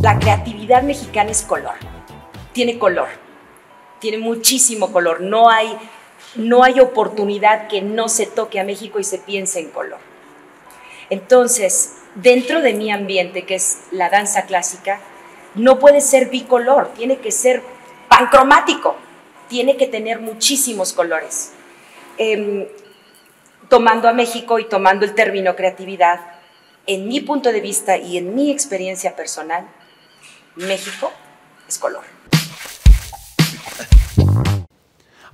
La creatividad mexicana es color, tiene color, tiene muchísimo color, no hay, no hay oportunidad que no se toque a México y se piense en color. Entonces, dentro de mi ambiente, que es la danza clásica, no puede ser bicolor, tiene que ser pancromático, tiene que tener muchísimos colores. Em, tomando a México y tomando el término creatividad, en mi punto de vista y en mi experiencia personal, México es color.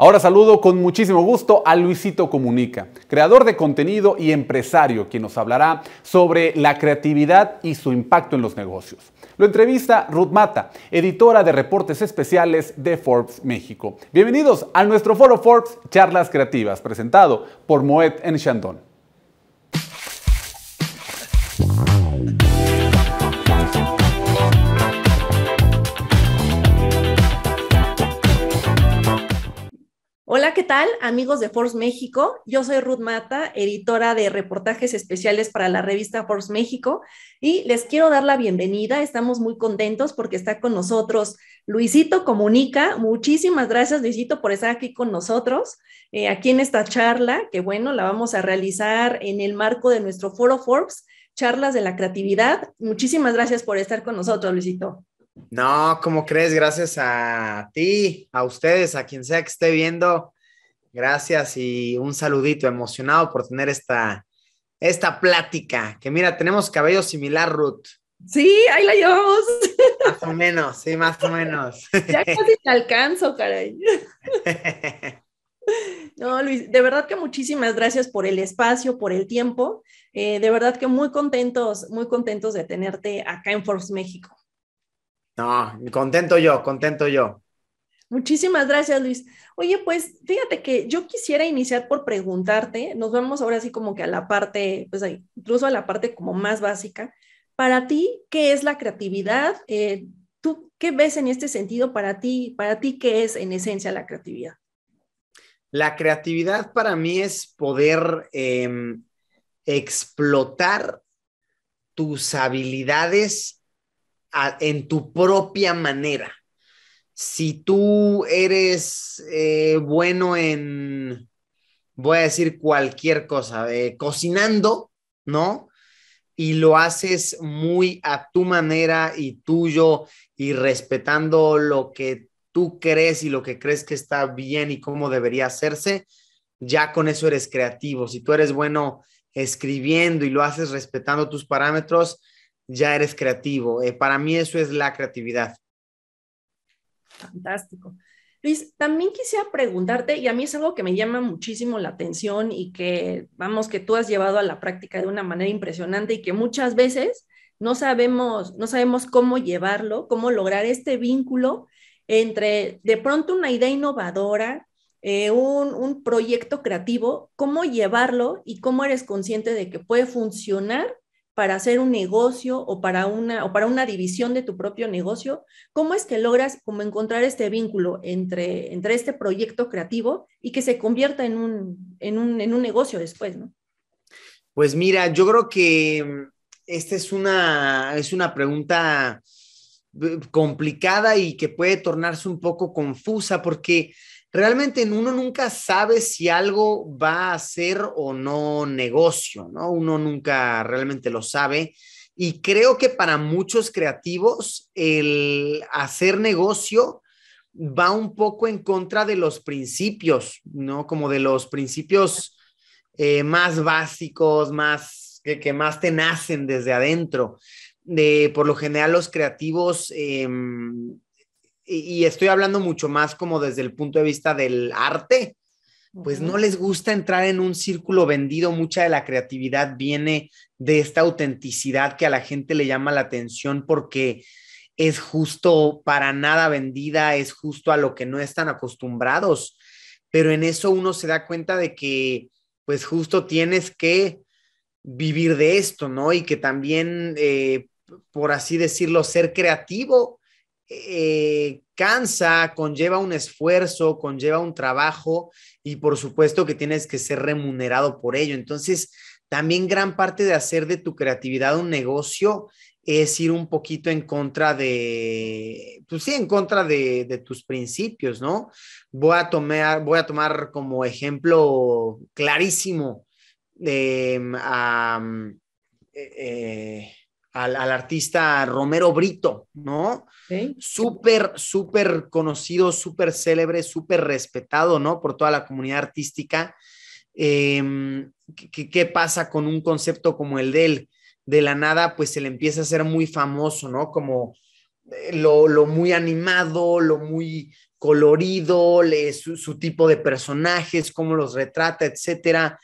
Ahora saludo con muchísimo gusto a Luisito Comunica, creador de contenido y empresario, quien nos hablará sobre la creatividad y su impacto en los negocios. Lo entrevista Ruth Mata, editora de reportes especiales de Forbes México. Bienvenidos a nuestro foro Forbes Charlas Creativas, presentado por Moet en Chandon. ¿Qué tal amigos de Force México? Yo soy Ruth Mata, editora de reportajes especiales para la revista Force México y les quiero dar la bienvenida. Estamos muy contentos porque está con nosotros Luisito Comunica. Muchísimas gracias Luisito por estar aquí con nosotros, eh, aquí en esta charla, que bueno, la vamos a realizar en el marco de nuestro foro Forbes, charlas de la creatividad. Muchísimas gracias por estar con nosotros, Luisito. No, ¿cómo crees? Gracias a ti, a ustedes, a quien sea que esté viendo. Gracias y un saludito emocionado por tener esta, esta plática. Que mira, tenemos cabello similar, Ruth. Sí, ahí la llevamos. Más o menos, sí, más o menos. Ya casi te alcanzo, caray. No, Luis, de verdad que muchísimas gracias por el espacio, por el tiempo. Eh, de verdad que muy contentos, muy contentos de tenerte acá en Forbes México. No, contento yo, contento yo. Muchísimas gracias, Luis. Oye, pues fíjate que yo quisiera iniciar por preguntarte, nos vamos ahora así como que a la parte, pues incluso a la parte como más básica. Para ti, ¿qué es la creatividad? Eh, ¿Tú qué ves en este sentido para ti? Para ti, ¿qué es en esencia la creatividad? La creatividad para mí es poder em, explotar tus habilidades en tu propia manera. Si tú eres eh, bueno en, voy a decir cualquier cosa, cocinando, ¿no? Y lo haces muy a tu manera y tuyo y respetando lo que tú crees y lo que crees que está bien y cómo debería hacerse, ya con eso eres creativo. Si tú eres bueno escribiendo y lo haces respetando tus parámetros, ya eres creativo. Eh, para mí eso es la creatividad. Fantástico. Luis, también quisiera preguntarte, y a mí es algo que me llama muchísimo la atención y que, vamos, que tú has llevado a la práctica de una manera impresionante y que muchas veces no sabemos, no sabemos cómo llevarlo, cómo lograr este vínculo entre de pronto una idea innovadora, eh, un, un proyecto creativo, cómo llevarlo y cómo eres consciente de que puede funcionar para hacer un negocio o para una, o para una división de tu propio negocio? ¿Cómo es que logras como encontrar este vínculo entre, entre este proyecto creativo y que se convierta en un, en un, en un negocio después, ¿no? Pues mira, yo creo que mm, esta es una, es una pregunta eh, complicada y que puede tornarse un poco confusa porque realmente uno nunca sabe si algo va a ser o no negocio, ¿no? Uno nunca realmente lo sabe. Y creo que para muchos creativos el hacer negocio va un poco en contra de los principios, ¿no? Como de los principios eh, más básicos, más que, más te nacen desde adentro. De, por lo general los creativos em, y, estoy hablando mucho más como desde el punto de vista del arte, pues no les gusta entrar en un círculo vendido. Mucha de la creatividad viene de esta autenticidad que a la gente le llama la atención porque es justo para nada vendida, es justo a lo que no están acostumbrados. Pero en eso uno se da cuenta de que, pues justo tienes que vivir de esto, ¿no? Y que también, eh, por así decirlo, ser creativo eh, cansa, conlleva un esfuerzo, conlleva un trabajo y por supuesto que tienes que ser remunerado por ello. Entonces, también gran parte de hacer de tu creatividad un negocio es ir un poquito en contra de, pues sí, en contra de, tus principios, ¿no? Voy a, tomar, voy a tomar como ejemplo clarísimo em, eh, eh, al, artista Romero Brito, ¿no? Súper, súper conocido, súper célebre, súper respetado, ¿no? Por toda la comunidad artística. Em, ¿qué, pasa con un concepto como el de él? De la nada, pues se le empieza a ser muy famoso, ¿no? Como eh, lo, muy animado, lo muy colorido, su, su, tipo de personajes, cómo los retrata, etcétera.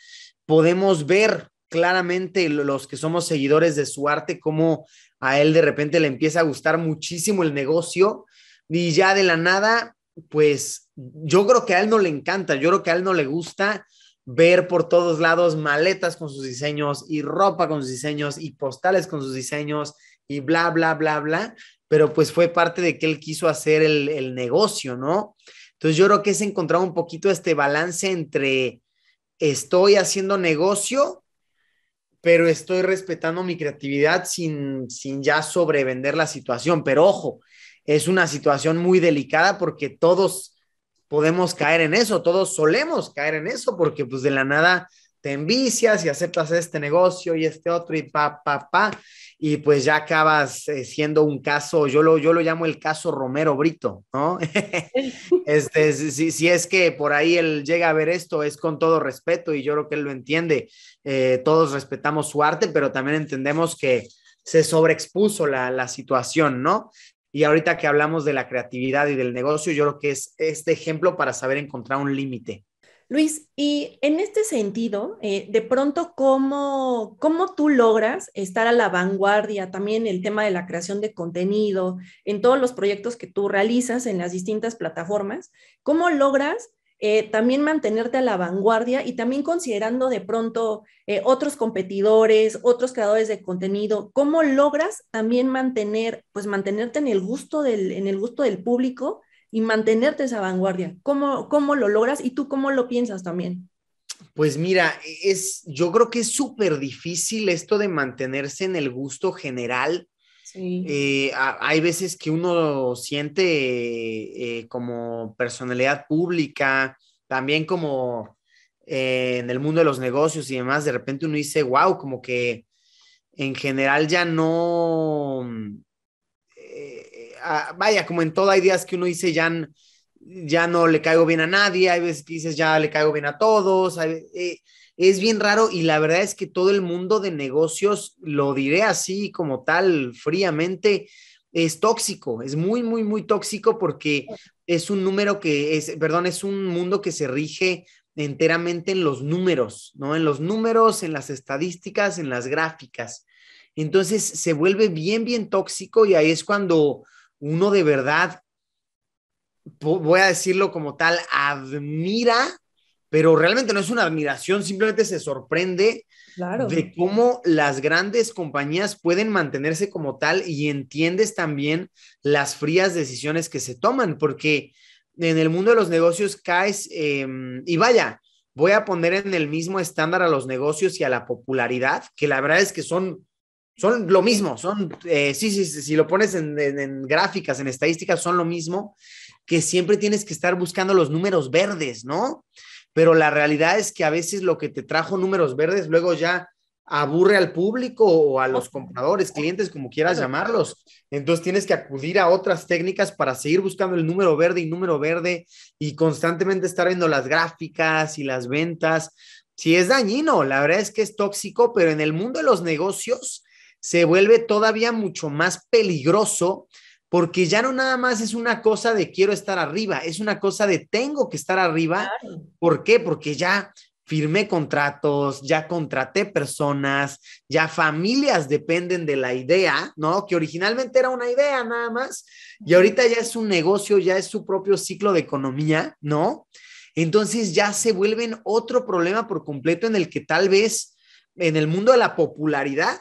Podemos ver claramente los que somos seguidores de su arte, cómo a él de repente le empieza a gustar muchísimo el negocio y ya de la nada, pues yo creo que a él no le encanta, yo creo que a él no le gusta ver por todos lados maletas con sus diseños y ropa con sus diseños y postales con sus diseños y bla, bla, bla, bla, pero pues fue parte de que él quiso hacer el, negocio, ¿no? Entonces yo creo que es encontrar un poquito este balance entre estoy haciendo negocio pero estoy respetando mi creatividad sin, sin ya sobrevender la situación. Pero ojo, es una situación muy delicada porque todos podemos caer en eso, todos solemos caer en eso, porque pues de la nada te envicias y aceptas este negocio y este otro y pa, pa, pa, y pues ya acabas eh, siendo un caso, yo lo, yo lo llamo el caso Romero Brito, ¿no? este, si, si, es que por ahí él llega a ver esto, es con todo respeto y yo creo que él lo entiende. Eh, todos respetamos su arte, pero también entendemos que se sobreexpuso la, la situación, ¿no? Y ahorita que hablamos de la creatividad y del negocio, yo creo que es este ejemplo para saber encontrar un límite. Luis, y en este sentido, eh, de pronto, ¿cómo, ¿cómo tú logras estar a la vanguardia también el tema de la creación de contenido, en todos los proyectos que tú realizas en las distintas plataformas? ¿Cómo logras eh, también mantenerte a la vanguardia y también considerando de pronto eh, otros competidores, otros creadores de contenido, ¿cómo logras también mantener, pues mantenerte en el gusto del, en el gusto del público y mantenerte esa vanguardia? ¿Cómo, ¿Cómo lo logras y tú cómo lo piensas también? Pues mira, es, yo creo que es súper difícil esto de mantenerse en el gusto general. Eh, hay veces que uno siente eh, como personalidad pública, también como eh, en el mundo de los negocios y demás, de repente uno dice, wow, como que en general ya no, vaya, como en todo hay días que uno dice ya, ya no le caigo bien a nadie, hay veces que dices ya le caigo bien a todos, eh, es bien raro y la verdad es que todo el mundo de negocios, lo diré así como tal, fríamente, es tóxico, es muy, muy, muy tóxico porque es un número que es, perdón, es un mundo que se rige enteramente en los números, ¿no? En los números, en las estadísticas, en las gráficas. Entonces se vuelve bien, bien tóxico y ahí es cuando uno de verdad, voy a decirlo como tal, admira, pero realmente no es una admiración, simplemente se sorprende de cómo las grandes compañías pueden mantenerse como tal y entiendes también las frías decisiones que se toman, porque en el mundo de los negocios caes em, y vaya, voy a poner en el mismo estándar a los negocios y a la popularidad, que la verdad es que son son lo mismo, son, eh, sí, sí, sí, si lo pones en, gráficas, en estadísticas, son lo mismo, que siempre tienes que estar buscando los números verdes, ¿no? Pero la realidad es que a veces lo que te trajo números verdes luego ya aburre al público o a los compradores, clientes, como quieras llamarlos. Entonces tienes que acudir a otras técnicas para seguir buscando el número verde y número verde y constantemente estar viendo las gráficas y las ventas. Sí, es dañino, la verdad es que es tóxico, pero en el mundo de los negocios se vuelve todavía mucho más peligroso porque ya no nada más es una cosa de quiero estar arriba, es una cosa de tengo que estar arriba. ¿Por qué? Porque ya firmé contratos, ya contraté personas, ya familias dependen de la idea, ¿no? Que originalmente era una idea nada más y ahorita ya es un negocio, ya es su propio ciclo de economía, ¿no? Entonces ya se vuelven otro problema por completo en el que tal vez en el mundo de la popularidad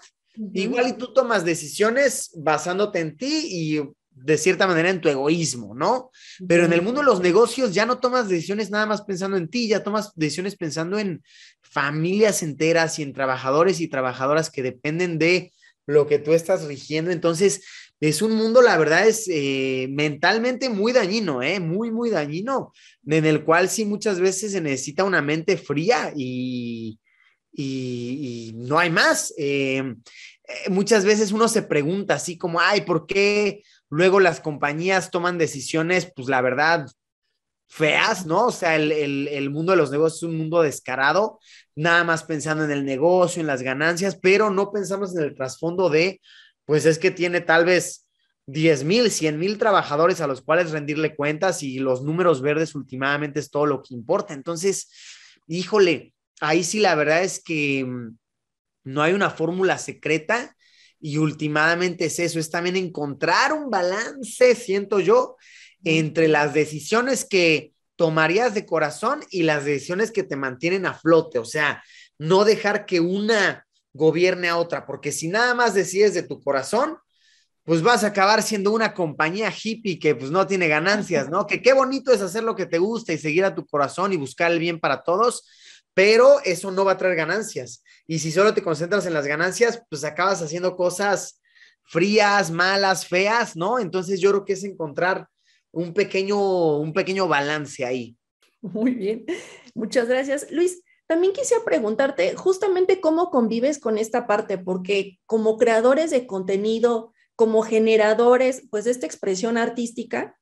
Igual y tú tomas decisiones basándote en ti y de cierta manera en tu egoísmo, ¿no? Pero en el mundo de los negocios ya no tomas decisiones nada más pensando en ti, ya tomas decisiones pensando en familias enteras y en trabajadores y trabajadoras que dependen de lo que tú estás rigiendo. Entonces, es un mundo, la verdad, es eh, mentalmente muy dañino, ¿eh? muy, muy dañino, en el cual sí muchas veces se necesita una mente fría y, y, no hay más. Eh, eh, muchas veces uno se pregunta así como, ay, ¿por qué luego las compañías toman decisiones, pues la verdad, feas, ¿no? O sea, el, el, mundo de los negocios es un mundo descarado, nada más pensando en el negocio, en las ganancias, pero no pensamos en el trasfondo de, pues es que tiene tal vez 10 mil, 100 mil trabajadores a los cuales rendirle cuentas y los números verdes últimamente es todo lo que importa. Entonces, híjole, ahí sí la verdad es que mm, no hay una fórmula secreta y últimamente es eso, es también encontrar un balance, siento yo, entre las decisiones que tomarías de corazón y las decisiones que te mantienen a flote, o sea, no dejar que una gobierne a otra, porque si nada más decides de tu corazón, pues vas a acabar siendo una compañía hippie que pues no tiene ganancias, ¿no? Que qué bonito es hacer lo que te gusta y seguir a tu corazón y buscar el bien para todos, pero eso no va a traer ganancias. Y si solo te concentras en las ganancias, pues acabas haciendo cosas frías, malas, feas, ¿no? Entonces yo creo que es encontrar un pequeño, un pequeño balance ahí. Muy bien, muchas gracias. Luis, también quisiera preguntarte justamente cómo convives con esta parte, porque como creadores de contenido, como generadores, pues de esta expresión artística,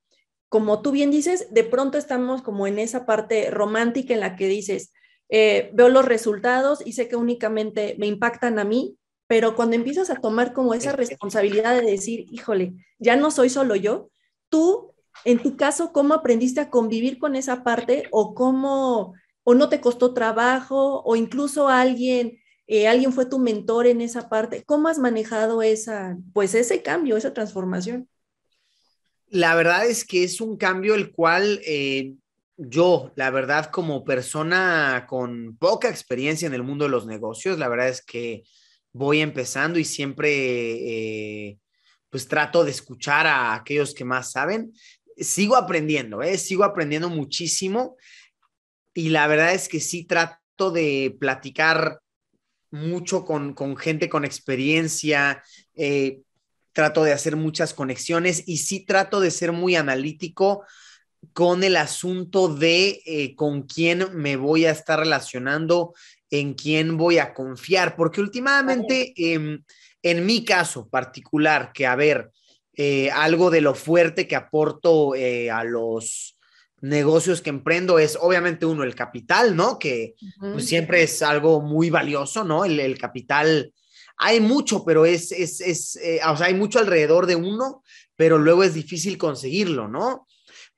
como tú bien dices, de pronto estamos como en esa parte romántica en la que dices, eh, veo los resultados y sé que únicamente me impactan a mí, pero cuando empiezas a tomar como esa responsabilidad de decir, híjole, ya no soy solo yo, tú, en tu caso, ¿cómo aprendiste a convivir con esa parte o cómo, o no te costó trabajo o incluso alguien, eh, alguien fue tu mentor en esa parte? ¿Cómo has manejado esa, pues ese cambio, esa transformación? La verdad es que es un cambio el cual eh, yo, la verdad, como persona con poca experiencia en el mundo de los negocios, la verdad es que voy empezando y siempre, eh, pues trato de escuchar a aquellos que más saben. Sigo aprendiendo, ¿eh? sigo aprendiendo muchísimo y la verdad es que sí trato de platicar mucho con, gente con experiencia, eh, trato de hacer muchas conexiones y sí trato de ser muy analítico con el asunto de eh, con quién me voy a estar relacionando, en quién voy a confiar, porque últimamente, em, en mi caso particular, que a ver, eh, algo de lo fuerte que aporto eh, a los negocios que emprendo es obviamente uno, el capital, ¿no? Que pues, siempre es algo muy valioso, ¿no? El, capital, hay mucho, pero es, es, es o sea, hay mucho alrededor de uno, pero luego es difícil conseguirlo, ¿no?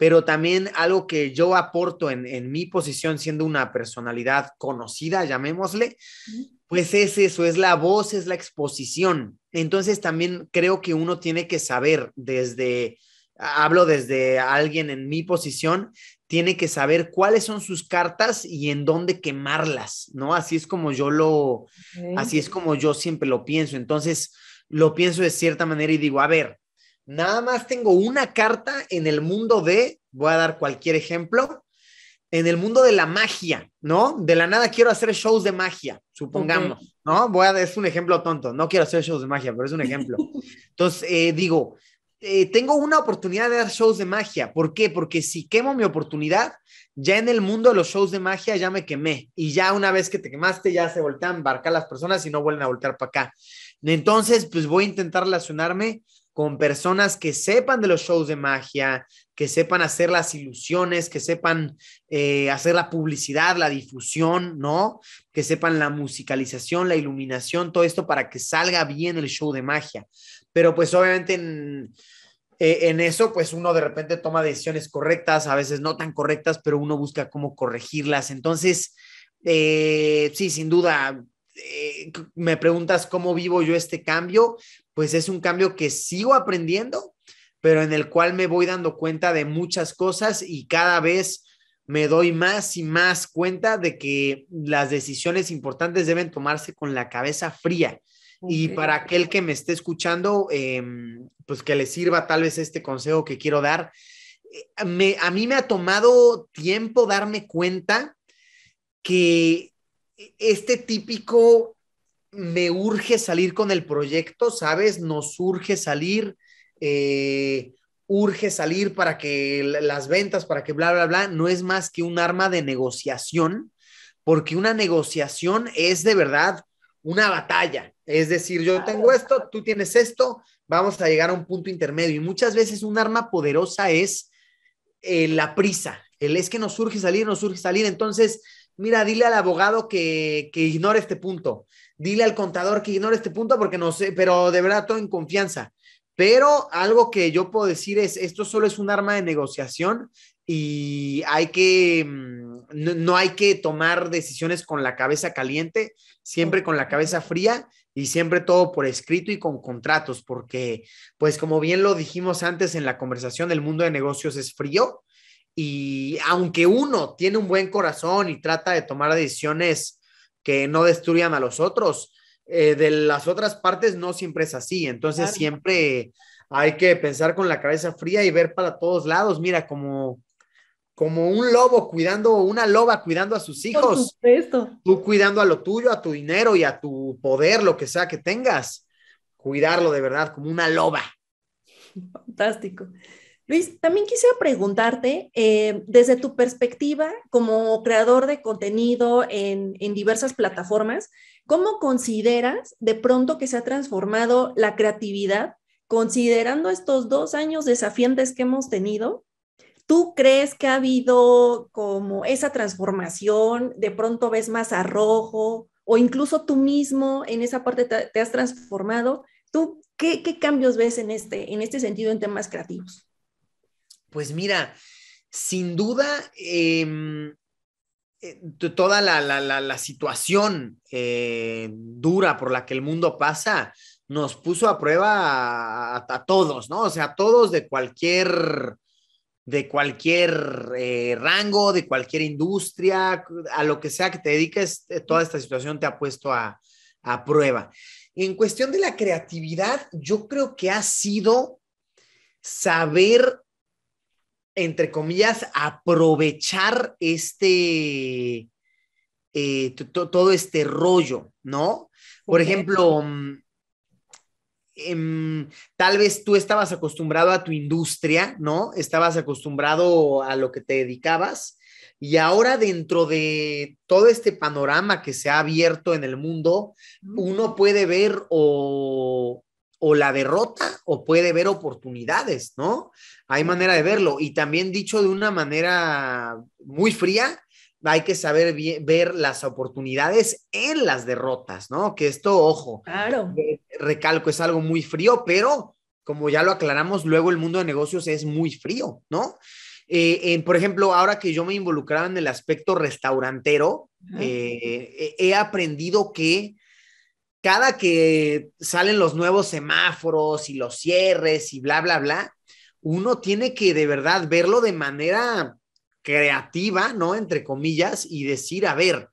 Pero también algo que yo aporto en, mi posición siendo una personalidad conocida, llamémosle, pues es eso, es la voz, es la exposición. Entonces también creo que uno tiene que saber desde, hablo desde alguien en mi posición, tiene que saber cuáles son sus cartas y en dónde quemarlas, ¿no? Así es como yo lo, así es como yo siempre lo pienso. Entonces, lo pienso de cierta manera y digo, a ver, Nada más tengo una carta en el mundo de, voy a dar cualquier ejemplo, en el mundo de la magia, ¿no? De la nada quiero hacer shows de magia, supongamos, ¿no? Voy a, es un ejemplo tonto, no quiero hacer shows de magia, pero es un ejemplo. Entonces, eh, digo, eh, tengo una oportunidad de dar shows de magia. ¿Por qué? Porque si quemo mi oportunidad, ya en el mundo de los shows de magia ya me quemé. Y ya una vez que te quemaste, ya se voltean a embarcar las personas y no vuelven a voltear para acá. Entonces, pues voy a intentar relacionarme con personas que sepan de los shows de magia, que sepan hacer las ilusiones, que sepan eh, hacer la publicidad, la difusión, ¿no? Que sepan la musicalización, la iluminación, todo esto para que salga bien el show de magia. Pero pues obviamente en, eh, en eso, pues uno de repente toma decisiones correctas, a veces no tan correctas, pero uno busca cómo corregirlas. Entonces, eh, sí, sin duda, me preguntas cómo vivo yo este cambio, pues es un cambio que sigo aprendiendo, pero en el cual me voy dando cuenta de muchas cosas y cada vez me doy más y más cuenta de que las decisiones importantes deben tomarse con la cabeza fría. Y para aquel que me esté escuchando, em, pues que le sirva tal vez este consejo que quiero dar. Eh, me, a mí me ha tomado tiempo darme cuenta que este típico me urge salir con el proyecto, ¿sabes? Nos urge salir, eh, urge salir para que las ventas, para que bla, bla, bla, no es más que un arma de negociación, porque una negociación es de verdad una batalla. Es decir, yo tengo esto, tú tienes esto, vamos a llegar a un punto intermedio. Y muchas veces un arma poderosa es eh, la prisa, el es que nos surge salir, nos surge salir. Entonces, mira, dile al abogado que, ignore este punto, dile al contador que ignore este punto porque no sé, pero de verdad todo en confianza. Pero algo que yo puedo decir es, esto solo es un arma de negociación y hay que, mm, no, no, hay que tomar decisiones con la cabeza caliente, siempre con la cabeza fría y siempre todo por escrito y con contratos, porque pues como bien lo dijimos antes en la conversación, el mundo de negocios es frío y aunque uno tiene un buen corazón y trata de tomar decisiones que no destruyan a los otros, eh, de las otras partes no siempre es así. Entonces claro. siempre hay que pensar con la cabeza fría y ver para todos lados. Mira, como, como un lobo cuidando, una loba cuidando a sus hijos. Por supuesto. Tú cuidando a lo tuyo, a tu dinero y a tu poder, lo que sea que tengas. Cuidarlo de verdad como una loba. Fantástico. Luis, también quisiera preguntarte, eh, desde tu perspectiva como creador de contenido en, en, diversas plataformas, ¿cómo consideras de pronto que se ha transformado la creatividad considerando estos dos años desafiantes que hemos tenido? ¿Tú crees que ha habido como esa transformación? ¿De pronto ves más arrojo? ¿O incluso tú mismo en esa parte te, has transformado? ¿Tú qué, qué cambios ves en este, en este sentido en temas creativos? Pues mira, sin duda, eh, toda la, situación eh, dura por la que el mundo pasa nos puso a prueba a, todos, ¿no? O sea, a todos de cualquier, de cualquier eh, rango, de cualquier industria, a lo que sea que te dediques, toda esta situación te ha puesto a, a prueba. En cuestión de la creatividad, yo creo que ha sido saber entre comillas, aprovechar este, eh, todo este rollo, ¿no? Por okay. ejemplo, eh, tal vez tú estabas acostumbrado a tu industria, ¿no? Estabas acostumbrado a lo que te dedicabas y ahora dentro de todo este panorama que se ha abierto en el mundo, uno puede ver o, o la derrota o puede ver oportunidades, ¿no? Hay manera de verlo. Y también dicho de una manera muy fría, hay que saber bien, ver las oportunidades en las derrotas, ¿no? Que esto, ojo, claro. recalco, es algo muy frío, pero como ya lo aclaramos, luego el mundo de negocios es muy frío, ¿no? Eh, eh, por ejemplo, ahora que yo me involucraba en el aspecto restaurantero, eh, he aprendido que cada que salen los nuevos semáforos y los cierres y bla, bla, bla, uno tiene que de verdad verlo de manera creativa, ¿no? Entre comillas, y decir, a ver,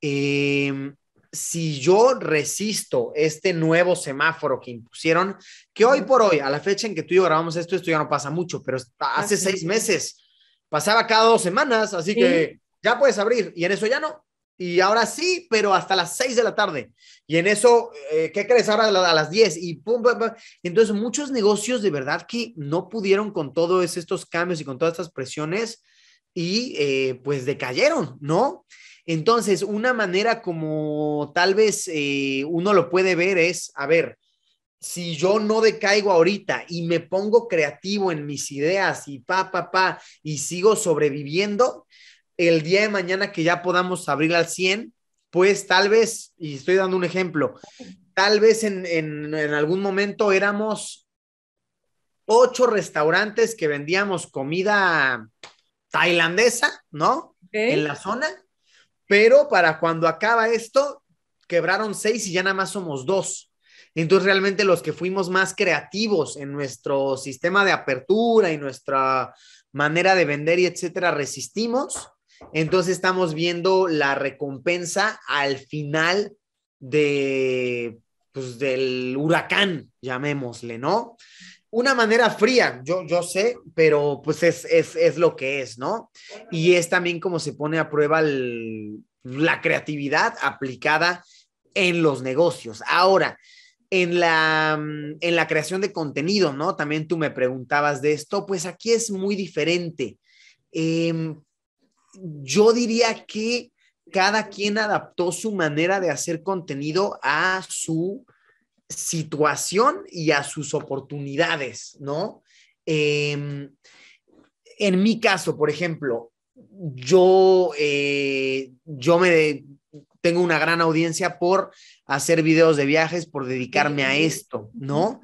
eh, si yo resisto este nuevo semáforo que impusieron, que hoy por hoy, a la fecha en que tú y yo grabamos esto, esto ya no pasa mucho, pero hace seis meses pasaba cada dos semanas, así ¿Sí? que ya puedes abrir y en eso ya no y ahora sí, pero hasta las 6 de la tarde. Y en eso, eh, ¿qué crees? Ahora a las 10 y pum, pum, pum. Entonces, muchos negocios de verdad que no pudieron con todos estos cambios y con todas estas presiones y eh, pues decayeron, ¿no? Entonces, una manera como tal vez eh, uno lo puede ver es, a ver, si yo no decaigo ahorita y me pongo creativo en mis ideas y pa, pa, pa, y sigo sobreviviendo, el día de mañana que ya podamos abrir al 100, pues tal vez, y estoy dando un ejemplo, tal vez en, en, en algún momento éramos ocho restaurantes que vendíamos comida tailandesa, ¿no? Okay. En la zona, pero para cuando acaba esto, quebraron seis y ya nada más somos dos. Entonces, realmente los que fuimos más creativos en nuestro sistema de apertura y nuestra manera de vender y etcétera, resistimos entonces estamos viendo la recompensa al final de, pues, del huracán, llamémosle, ¿no? Una manera fría, yo, yo sé, pero pues es, es, es lo que es, ¿no? Y es también como se pone a prueba la creatividad aplicada en los negocios. Ahora, en la, mm, en la creación de contenido, ¿no? También tú me preguntabas de esto, pues aquí es muy diferente. Em, yo diría que cada quien adaptó su manera de hacer contenido a su situación y a sus oportunidades, ¿no? Em, en mi caso, por ejemplo, yo, eh, yo me tengo una gran audiencia por hacer videos de viajes, por dedicarme a esto, ¿no?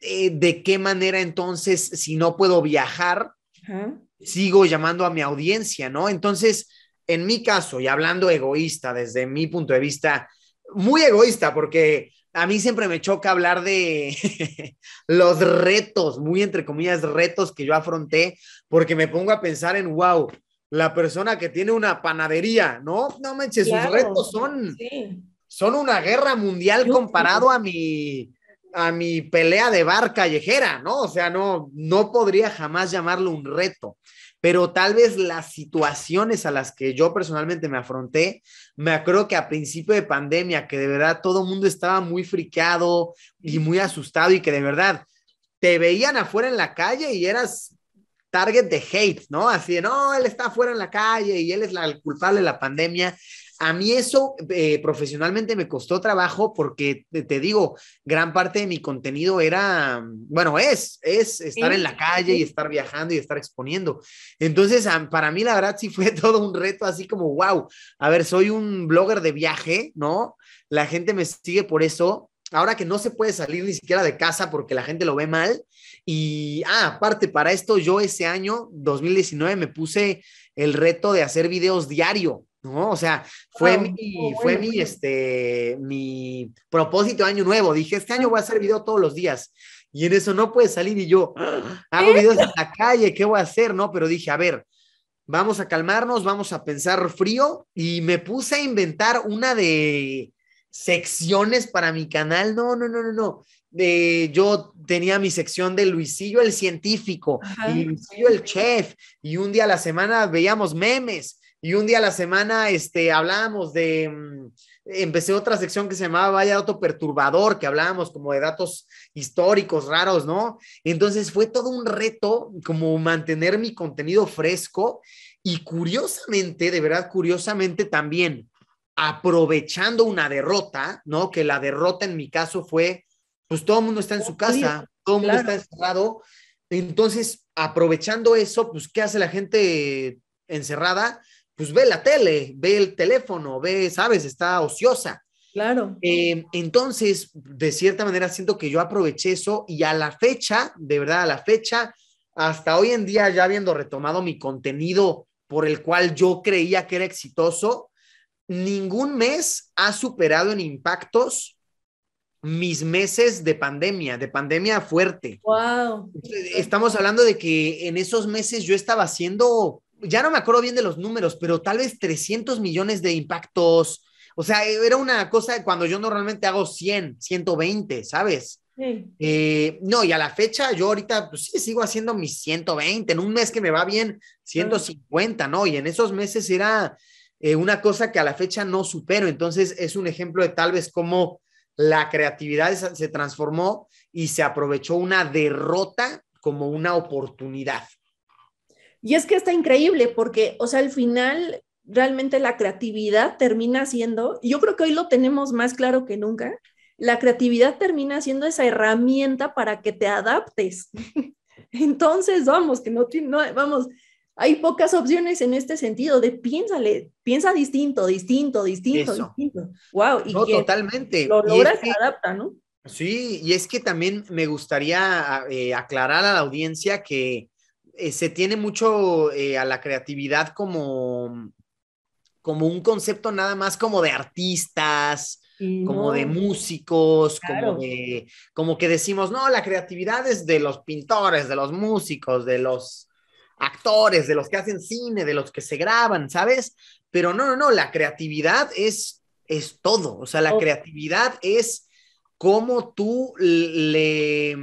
Eh, ¿De qué manera entonces, si no puedo viajar, sigo llamando a mi audiencia, ¿no? Entonces, en mi caso, y hablando egoísta, desde mi punto de vista, muy egoísta, porque a mí siempre me choca hablar de los retos, muy entre comillas, retos que yo afronté, porque me pongo a pensar en, wow, la persona que tiene una panadería, ¿no? No manches, sus retos son, son una guerra mundial comparado a mi, a mi pelea de bar callejera, ¿no? O sea, no, no podría jamás llamarlo un reto pero tal vez las situaciones a las que yo personalmente me afronté, me acuerdo que a principio de pandemia, que de verdad todo el mundo estaba muy friqueado y muy asustado y que de verdad te veían afuera en la calle y eras target de hate, ¿no? Así de, no, él está afuera en la calle y él es la, el culpable de la pandemia. A mí eso eh, profesionalmente me costó trabajo porque te, digo, gran parte de mi contenido era, bueno, es, es estar en la calle y estar viajando y estar exponiendo. Entonces, para mí la verdad sí fue todo un reto así como, wow, a ver, soy un blogger de viaje, ¿no? La gente me sigue por eso. Ahora que no se puede salir ni siquiera de casa porque la gente lo ve mal. Y, ah, aparte, para esto yo ese año, 2019, me puse el reto de hacer videos diario. ¿No? O sea, fue mi, fue mi, este, mi propósito año nuevo. Dije, este año voy a hacer video todos los días. Y en eso no puede salir y yo ¡ah! hago videos en la calle, ¿qué voy a hacer? No, pero dije, a ver, vamos a calmarnos, vamos a pensar frío y me puse a inventar una de secciones para mi canal. No, no, no, no, no. De, yo tenía mi sección de Luisillo el científico y Luisillo el chef y un día a la semana veíamos memes y un día a la semana este, hablábamos de, mm, empecé otra sección que se llamaba Vaya Dato Perturbador, que hablábamos como de datos históricos raros, ¿no? Entonces fue todo un reto como mantener mi contenido fresco y curiosamente, de verdad, curiosamente también, aprovechando una derrota, ¿no? Que la derrota en mi caso fue, pues todo el mundo está en su casa, todo el mundo está encerrado. Entonces, aprovechando eso, pues, ¿qué hace la gente encerrada? Pues ve la tele, ve el teléfono, ve, sabes, está ociosa. Claro. Eh, entonces, de cierta manera, siento que yo aproveché eso y a la fecha, de verdad, a la fecha, hasta hoy en día, ya habiendo retomado mi contenido por el cual yo creía que era exitoso, ningún mes ha superado en impactos mis meses de pandemia, de pandemia fuerte. Wow. Estamos hablando de que en esos meses yo estaba haciendo ya no me acuerdo bien de los números, pero tal vez 300 millones de impactos. O sea, era una cosa cuando yo normalmente hago 100, 120, ¿sabes? Eh, no, y a la fecha yo ahorita, pues sí, sigo haciendo mis 120, en un mes que me va bien, 150, ¿no? Y en esos meses era eh, una cosa que a la fecha no supero. Entonces es un ejemplo de tal vez cómo la creatividad se transformó y se aprovechó una derrota como una oportunidad. Y es que está increíble porque, o sea, al final realmente la creatividad termina siendo, yo creo que hoy lo tenemos más claro que nunca, la creatividad termina siendo esa herramienta para que te adaptes. Entonces, vamos, que no, no, vamos, hay pocas opciones en este sentido de piénsale, piensa distinto, distinto, distinto, distinto. Wow, y no, totalmente. Lo logras, se adapta, ¿no? Sí, y es que también me gustaría eh, aclarar a la audiencia que eh, se tiene mucho eh, a la creatividad como, como un concepto nada más como de artistas, como de músicos, como, de, como que decimos, no, la creatividad es de los pintores, de los músicos, de los actores, de los que hacen cine, de los que se graban, ¿sabes? Pero no, no, no, la creatividad es, es todo, o sea, la creatividad es cómo tú le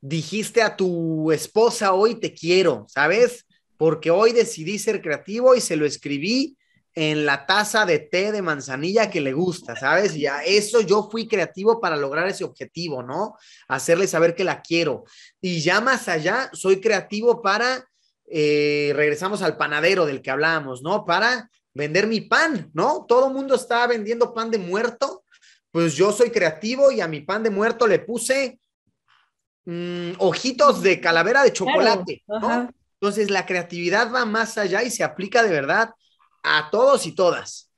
dijiste a tu esposa hoy te quiero, ¿sabes? Porque hoy decidí ser creativo y se lo escribí en la taza de té de manzanilla que le gusta, ¿sabes? Y a eso yo fui creativo para lograr ese objetivo, ¿no? Hacerle saber que la quiero. Y ya más allá, soy creativo para, eh, regresamos al panadero del que hablábamos, ¿no? Para vender mi pan, ¿no? Todo el mundo está vendiendo pan de muerto, pues yo soy creativo y a mi pan de muerto le puse mm, ojitos de calavera de chocolate, ¿no? Entonces la creatividad va más allá y se aplica de verdad a todos y todas.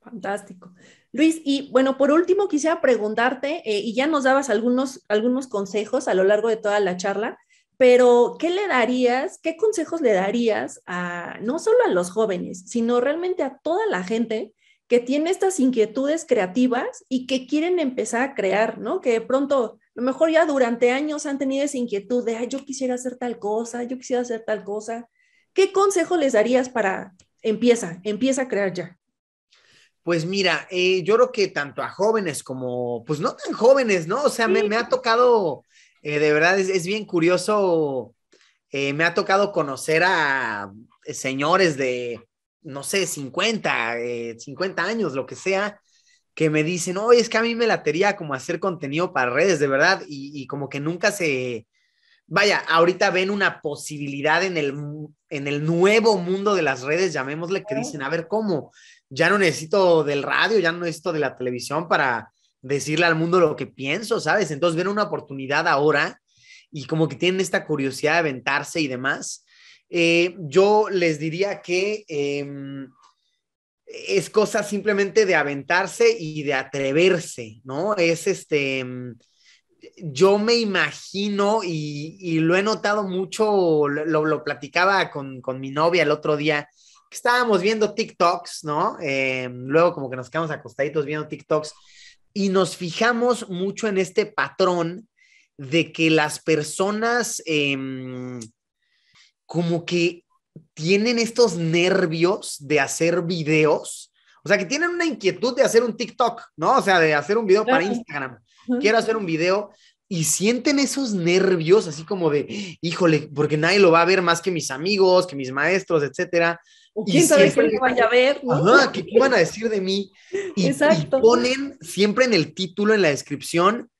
Fantástico. Luis, y bueno, por último quisiera preguntarte, eh, y ya nos dabas algunos, algunos consejos a lo largo de toda la charla, pero ¿qué le darías, qué consejos le darías a no solo a los jóvenes, sino realmente a toda la gente que tiene estas inquietudes creativas y que quieren empezar a crear, ¿no? Que de pronto, lo mejor ya durante años han tenido esa inquietud de, Ay, yo quisiera hacer tal cosa, yo quisiera hacer tal cosa. ¿Qué consejo les darías para empieza, empieza a crear ya? Pues mira, eh, yo creo que tanto a jóvenes como, pues no tan jóvenes, ¿no? O sea, me, ha tocado, eh, de verdad, es, bien curioso, eh, me ha tocado conocer a señores de, no sé, 50, 50 años, lo que sea, que me dicen, oye, es que a mí me latería como hacer contenido para redes, de verdad, y, y como que nunca se, vaya, ahorita ven una posibilidad en el, en el nuevo mundo de las redes, llamémosle, que dicen, a ver, ¿cómo? Ya no necesito del radio, ya no necesito de la televisión para decirle al mundo lo que pienso, ¿sabes? Entonces ven una oportunidad ahora y como que tienen esta curiosidad de aventarse y demás. Eh, yo les diría que em, es cosa simplemente de aventarse y de atreverse, ¿no? Es este em, yo me imagino y, lo he notado mucho, lo, platicaba con, mi novia el otro día, que estábamos viendo TikToks, ¿no? Eh, luego como que nos quedamos acostaditos viendo TikToks y nos fijamos mucho en este patrón de que las personas em, como que tienen estos nervios de hacer videos, o sea, que tienen una inquietud de hacer un TikTok, ¿no? O sea, de hacer un video para Instagram quiero hacer un video y sienten esos nervios así como de, híjole, porque nadie lo va a ver más que mis amigos, que mis maestros, etcétera. quién sabe qué vaya a ver, ¿no? ¿qué, van a decir de mí? Y, y, ponen siempre en el título, en la descripción,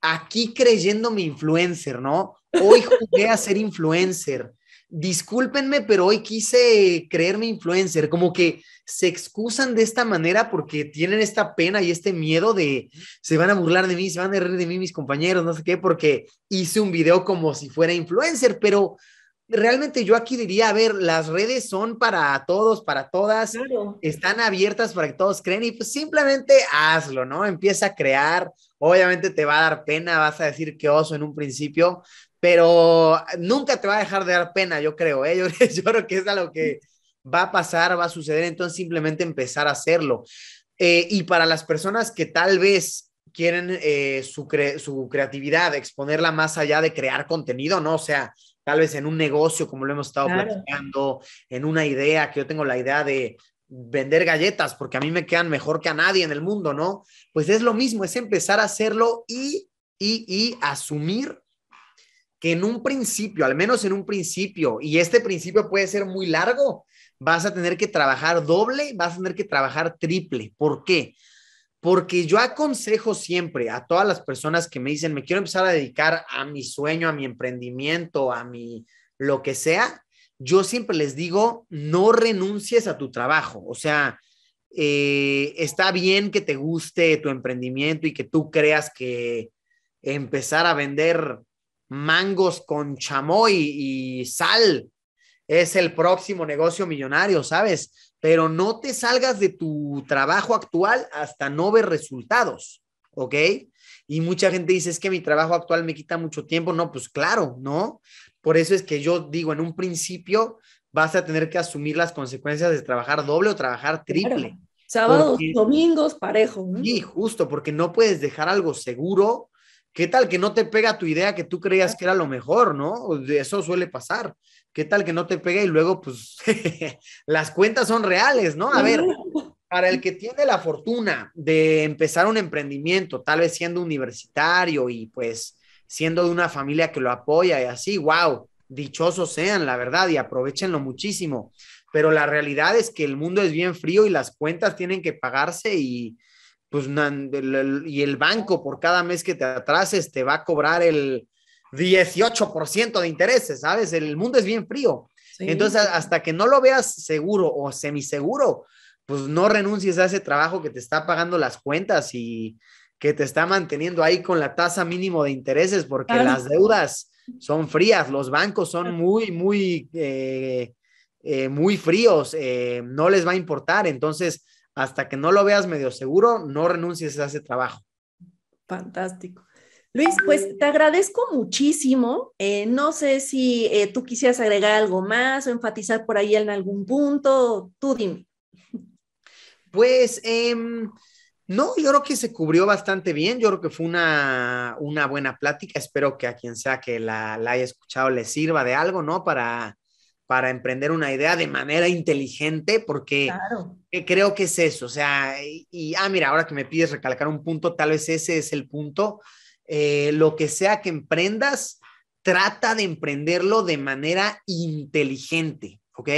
aquí creyéndome influencer, ¿no? Hoy jugué a ser influencer discúlpenme, pero hoy quise creerme influencer, como que se excusan de esta manera porque tienen esta pena y este miedo de se van a burlar de mí, se van a reír de mí mis compañeros, no sé qué, porque hice un video como si fuera influencer, pero realmente yo aquí diría, a ver, las redes son para todos, para todas, están abiertas para que todos creen y pues simplemente hazlo, ¿no? Empieza a crear, obviamente te va a dar pena, vas a decir que oso en un principio, pero nunca te va a dejar de dar pena, yo creo, ¿eh? yo, creo que es algo que va a pasar, va a suceder, entonces simplemente empezar a hacerlo. Eh, y para las personas que tal vez quieren eh, su, su creatividad, exponerla más allá de crear contenido, ¿no? O sea, tal vez en un negocio, como lo hemos estado platicando, en una idea, que yo tengo la idea de vender galletas, porque a mí me quedan mejor que a nadie en el mundo, ¿no? Pues es lo mismo, es empezar a hacerlo y, y, y asumir que en un principio, al menos en un principio, y este principio puede ser muy largo, vas a tener que trabajar doble, vas a tener que trabajar triple. ¿Por qué? Porque yo aconsejo siempre a todas las personas que me dicen, me quiero empezar a dedicar a mi sueño, a mi emprendimiento, a mi lo que sea, yo siempre les digo, no renuncies a tu trabajo. O sea, eh, está bien que te guste tu emprendimiento y que tú creas que empezar a vender mangos con chamoy y sal. Es el próximo negocio millonario, ¿sabes? Pero no te salgas de tu trabajo actual hasta no ver resultados, ¿ok? Y mucha gente dice, es que mi trabajo actual me quita mucho tiempo. No, pues claro, ¿no? Por eso es que yo digo, en un principio vas a tener que asumir las consecuencias de trabajar doble o trabajar triple. Sábados, domingos, parejo. Sí, justo, porque no puedes dejar algo seguro ¿Qué tal que no te pega tu idea que tú creías que era lo mejor, no? Eso suele pasar. ¿Qué tal que no te pega y luego, pues, las cuentas son reales, ¿no? A ver, para el que tiene la fortuna de empezar un emprendimiento, tal vez siendo universitario y pues siendo de una familia que lo apoya y así, wow, dichosos sean, la verdad, y aprovechenlo muchísimo. pero la realidad es que el mundo es bien frío y las cuentas tienen que pagarse y pues y el banco por cada mes que te atrases te va a cobrar el 18% de intereses, ¿sabes? El mundo es bien frío. Entonces, hasta que no lo veas seguro o semiseguro, pues no renuncies a ese trabajo que te está pagando las cuentas y que te está manteniendo ahí con la tasa mínimo de intereses, porque las deudas son frías, los bancos son muy, muy, eh, eh, muy fríos, eh, no les va a importar. Entonces, hasta que no lo veas medio seguro, no renuncies a ese trabajo. Fantástico. Luis, pues te agradezco muchísimo. no sé si tú quisieras agregar algo más o enfatizar por ahí en algún punto. Tú dime. Pues em, no, yo creo que se cubrió bastante bien. Yo creo que fue una, buena plática. Espero que a quien sea que la, haya escuchado le sirva de algo, ¿no? Para, para emprender una idea de manera inteligente, porque creo que es eso. O sea, y, ah, mira, ahora que me pides recalcar un punto, tal vez ese es el punto. Eh, lo que sea que emprendas, trata de emprenderlo de manera inteligente, ¿ok?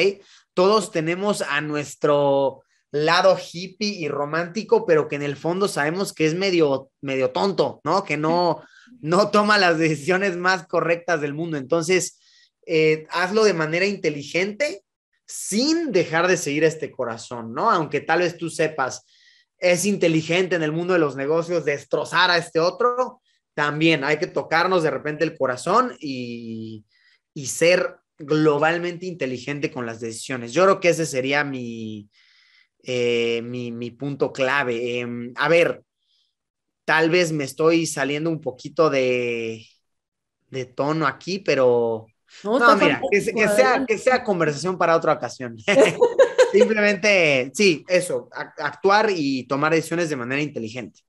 Todos tenemos a nuestro lado hippie y romántico, pero que en el fondo sabemos que es medio, medio tonto, ¿no? Que no, no toma las decisiones más correctas del mundo. Entonces, eh, hazlo de manera inteligente sin dejar de seguir este corazón, ¿no? Aunque tal vez tú sepas, es inteligente en el mundo de los negocios destrozar a este otro, también hay que tocarnos de repente el corazón y, y ser globalmente inteligente con las decisiones. Yo creo que ese sería mi, eh, mi, punto clave. Em, a ver, tal vez me estoy saliendo un poquito de, de tono aquí, pero no, mira, que, sea, que sea conversación para otra ocasión. Simplemente, sí, eso, actuar y tomar decisiones de manera inteligente.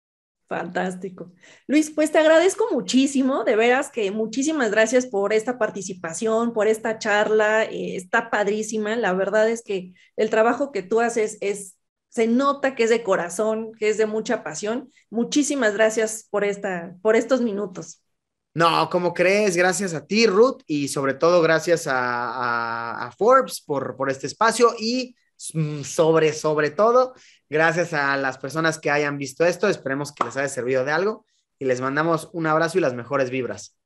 Fantástico. Luis, pues te agradezco muchísimo, de veras que muchísimas gracias por esta participación, por esta charla, eh, está padrísima. La verdad es que el trabajo que tú haces es, se nota que es de corazón, que es de mucha pasión. Muchísimas gracias por, esta, por estos minutos. No, como crees, gracias a ti, Ruth, y sobre todo gracias a, a Forbes por, por este espacio y mm, sobre, sobre todo, Gracias a las personas que hayan visto esto. Esperemos que les haya servido de algo y les mandamos un abrazo y las mejores vibras.